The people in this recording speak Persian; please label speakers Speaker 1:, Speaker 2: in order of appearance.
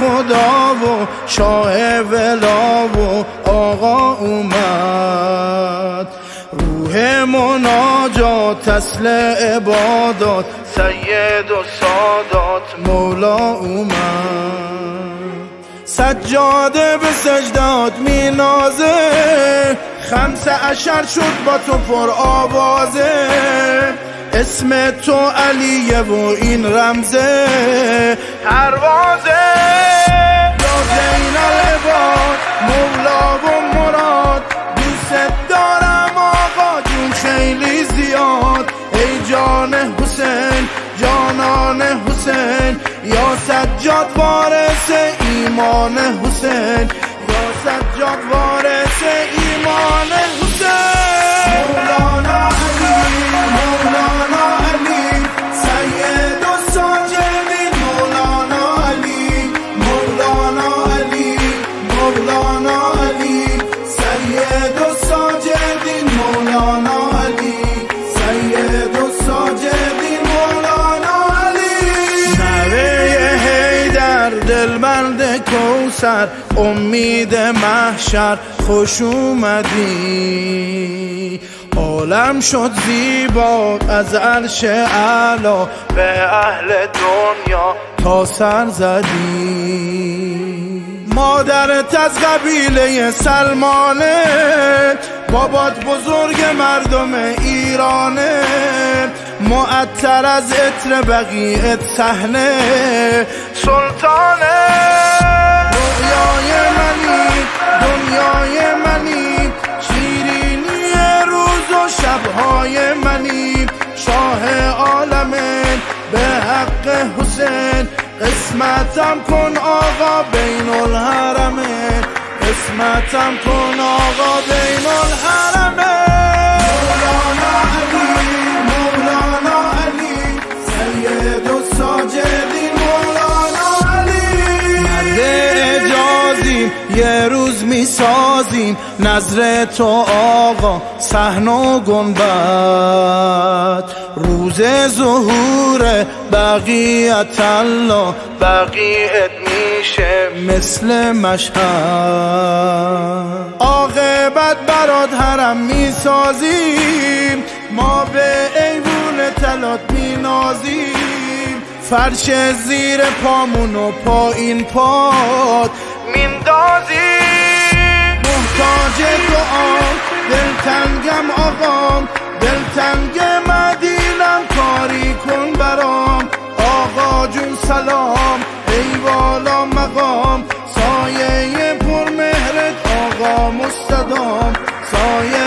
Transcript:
Speaker 1: خدا و شاه ولا و آقا اومد. روح مناجات تسل عبادات سید و سادات مولا اومد. سجاده به سجدات می نازه خمس اشر شد با تو پر آوازه. اسم تو علیه و این رمزه. پروازه. یا زین العباد مولا و مراد. دوست دارم آقا جون خیلی زیاد. ای جان حسین جانان حسین. یا سجاد وارث ایمان حسین. یا سجاد وارث ایمان کوسر امید محشر خوش اومدی. عالم شد زیبا از عرش علا به اهل دنیا تا سر زدی. مادرت از قبیله سلمانه بابات بزرگ مردم ایرانه. معطر از عطر بقیت صحنه سلطانه. رویای منی دنیای منی شیرینی روز و شبهای منی. شاه عالمه به حق حسین. قسمتم کن آقا بین الحرمه قسمتم کن آقا بین الحرمه یه روز می‌سازیم نظر تو آقا صحن و گنبد. روز ظهور بقیت الله بقیت میشه مثل مشهد. عاقبت برات حرم می‌سازیم ما به ایوون تلات مینازیم. فرش زیر پامون و پایین پاد میندازی؟ محتاج دعام دلتنگم آقام. دلتنگ مدینم کاری کن برام. آقا جون سلام. ای والا مقام. سایه پر پرمهرت آقا مستدام. سایه